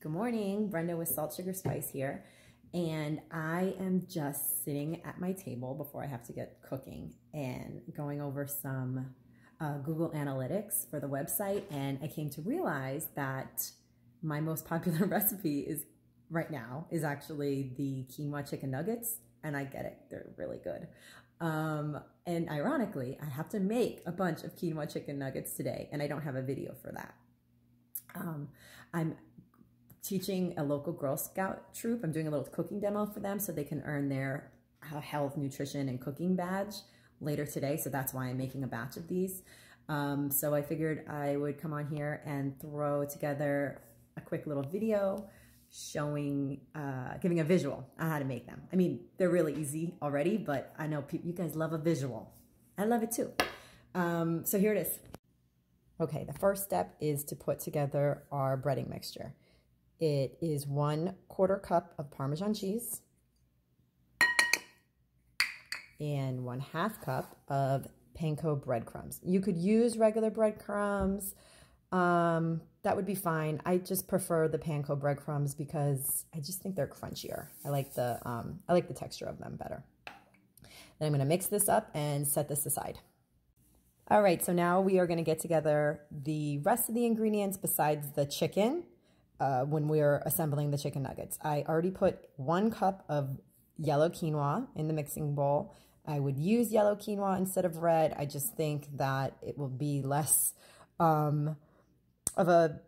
Good morning, Brenda with Salt Sugar Spice here. And I am just sitting at my table before I have to get cooking and going over some uh, Google Analytics for the website. And I came to realize that my most popular recipe is right now is actually the quinoa chicken nuggets. And I get it, they're really good. Um, and ironically, I have to make a bunch of quinoa chicken nuggets today, and I don't have a video for that. Um, I'm teaching a local Girl Scout troop. I'm doing a little cooking demo for them so they can earn their health, nutrition, and cooking badge later today. So that's why I'm making a batch of these. Um, so I figured I would come on here and throw together a quick little video showing, uh, giving a visual on how to make them. I mean, they're really easy already, but I know you guys love a visual. I love it too. Um, so here it is. Okay, the first step is to put together our breading mixture. It is one quarter cup of Parmesan cheese and one half cup of panko breadcrumbs. You could use regular breadcrumbs. Um, that would be fine. I just prefer the panko breadcrumbs because I just think they're crunchier. I like the um, I like the texture of them better. Then I'm going to mix this up and set this aside. All right, so now we are going to get together the rest of the ingredients besides the chicken uh, when we're assembling the chicken nuggets. I already put one cup of yellow quinoa in the mixing bowl. I would use yellow quinoa instead of red. I just think that it will be less um, of a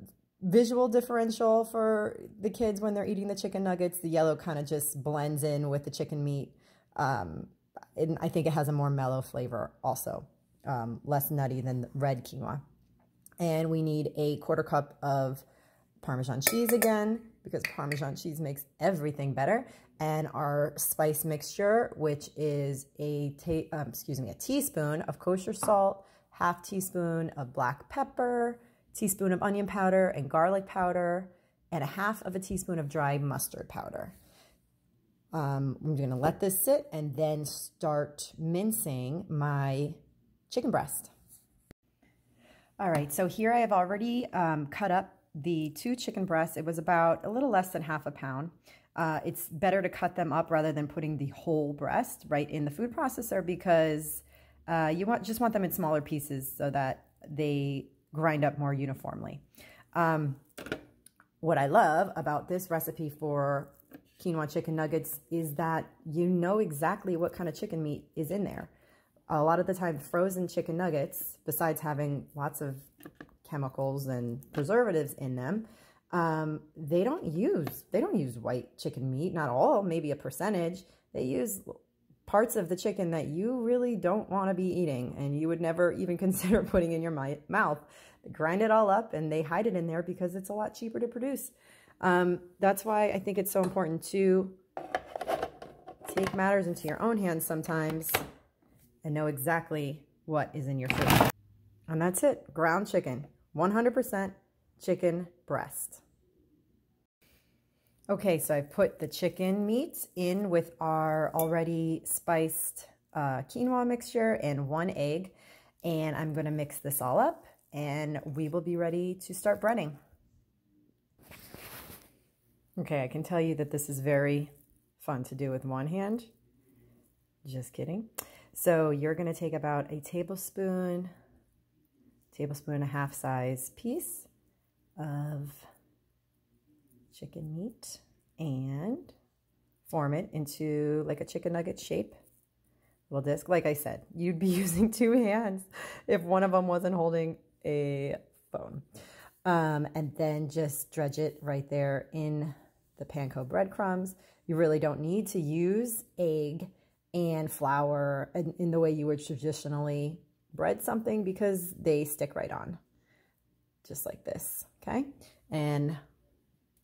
visual differential for the kids when they're eating the chicken nuggets. The yellow kind of just blends in with the chicken meat. Um, and I think it has a more mellow flavor also, um, less nutty than red quinoa. And we need a quarter cup of Parmesan cheese again, because Parmesan cheese makes everything better. And our spice mixture, which is a, um, excuse me, a teaspoon of kosher salt, half teaspoon of black pepper, teaspoon of onion powder and garlic powder, and a half of a teaspoon of dry mustard powder. Um, I'm going to let this sit and then start mincing my chicken breast. All right, so here I have already um, cut up the two chicken breasts, it was about a little less than half a pound. Uh, it's better to cut them up rather than putting the whole breast right in the food processor because uh, you want just want them in smaller pieces so that they grind up more uniformly. Um, what I love about this recipe for quinoa chicken nuggets is that you know exactly what kind of chicken meat is in there. A lot of the time, frozen chicken nuggets, besides having lots of chemicals and preservatives in them, um, they don't use they don't use white chicken meat. Not all, maybe a percentage. They use parts of the chicken that you really don't want to be eating and you would never even consider putting in your mouth. They grind it all up and they hide it in there because it's a lot cheaper to produce. Um, that's why I think it's so important to take matters into your own hands sometimes and know exactly what is in your food. And that's it, ground chicken. 100% chicken breast. Okay, so I've put the chicken meat in with our already spiced uh, quinoa mixture and one egg. And I'm to mix this all up and we will be ready to start breading. Okay, I can tell you that this is very fun to do with one hand. Just kidding. So you're to take about a tablespoon tablespoon and a half size piece of chicken meat and form it into like a chicken nugget shape little disc. Like I said, you'd be using two hands if one of them wasn't holding a phone. Um, and then just dredge it right there in the panko breadcrumbs. You really don't need to use egg and flour in, in the way you would traditionally bread something because they stick right on. Just like this, okay? And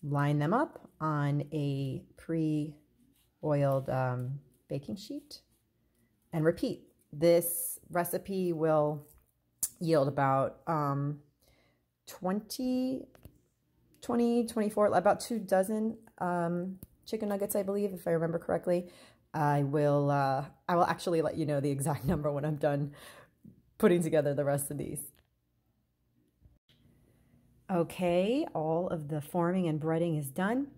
line them up on a pre-oiled um, baking sheet and repeat. This recipe will yield about um, 20, 20, 24, about two dozen um, chicken nuggets, I believe, if I remember correctly. I will, uh, I will actually let you know the exact number when I'm done putting together the rest of these. Okay, all of the forming and breading is done.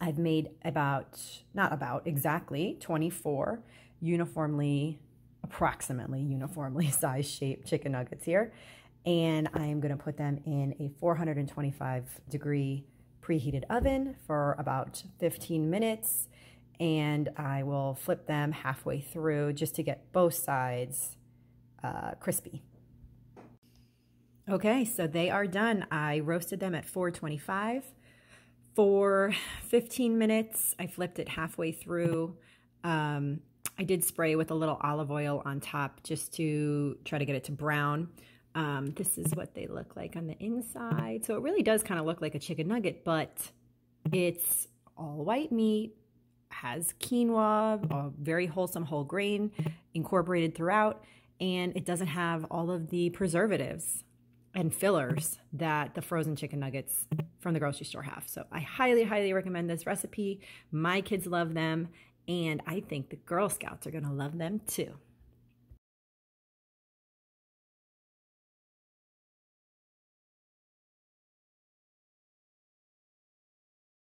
I've made about, not about, exactly 24 uniformly, approximately uniformly size shaped chicken nuggets here. And I am going to put them in a 425 degree preheated oven for about 15 minutes. And I will flip them halfway through just to get both sides uh, crispy. Okay, so they are done. I roasted them at 425 for 15 minutes. I flipped it halfway through. Um, I did spray with a little olive oil on top just to try to get it to brown. Um, this is what they look like on the inside. So it really does kind of look like a chicken nugget, but it's all white meat, has quinoa, a very wholesome whole grain incorporated throughout, and it doesn't have all of the preservatives and fillers that the frozen chicken nuggets from the grocery store have. So I highly, highly recommend this recipe. My kids love them, and I think the Girl Scouts are to love them too.